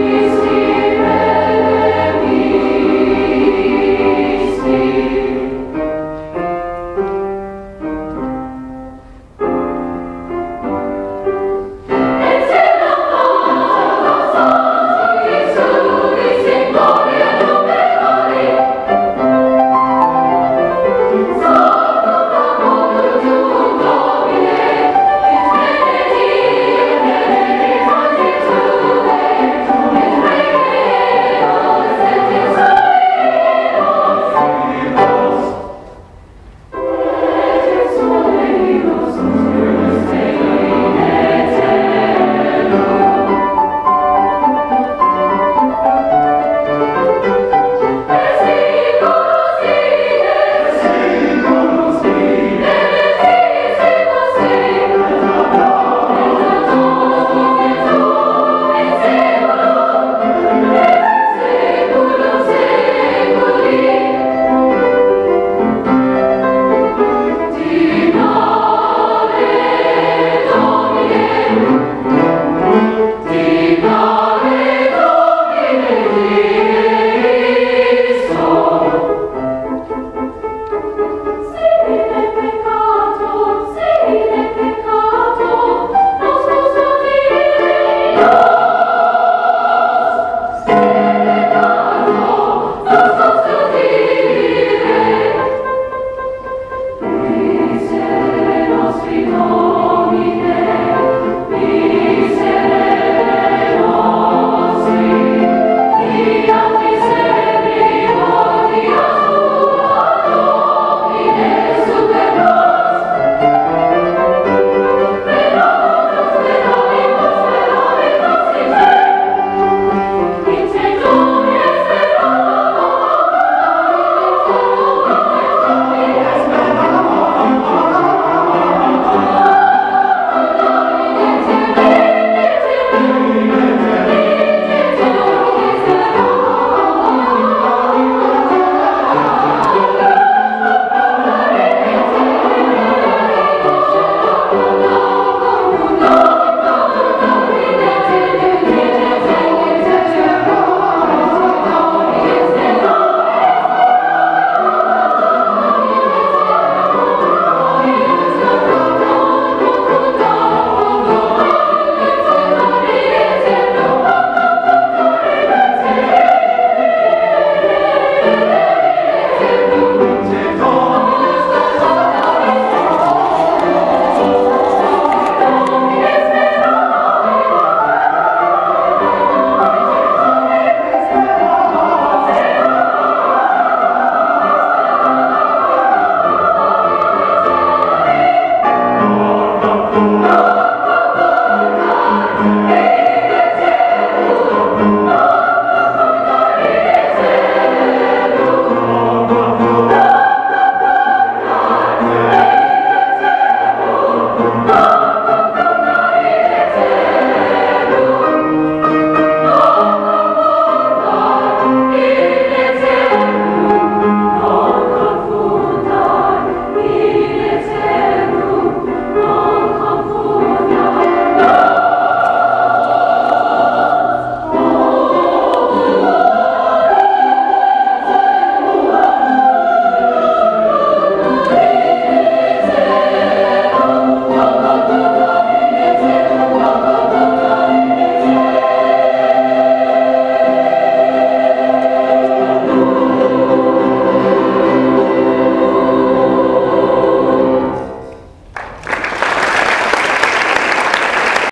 Cristo.